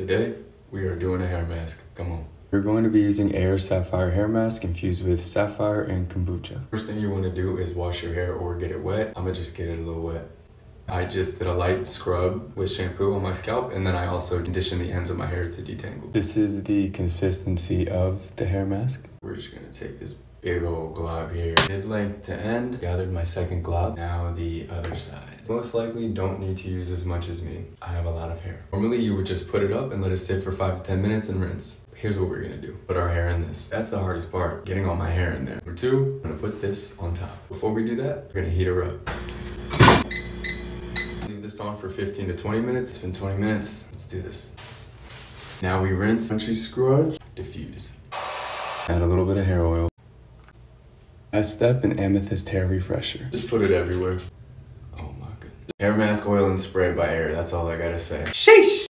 Today, we are doing a hair mask. Come on. We're going to be using AIIR Sapphire Hair Mask infused with sapphire and kombucha. First thing you want to do is wash your hair or get it wet. I'm gonna just get it a little wet. I just did a light scrub with shampoo on my scalp and then I also conditioned the ends of my hair to detangle. This is the consistency of the hair mask. We're just gonna take this big old glob here. Mid-length to end. Gathered my second glob. Now the other side. Most likely don't need to use as much as me. I have a lot of hair. Normally you would just put it up and let it sit for five to 10 minutes and rinse. Here's what we're gonna do. Put our hair in this. That's the hardest part, getting all my hair in there. Number two, I'm gonna put this on top. Before we do that, we're gonna heat her up. This on for 15 to 20 minutes. It's been 20 minutes. Let's do this. Now we rinse. Crunchy scrunch. Diffuse. Add a little bit of hair oil. Last step, an amethyst hair refresher. Just put it everywhere. Oh my goodness. Hair mask oil and spray by AIIR. That's all I gotta say. Sheesh.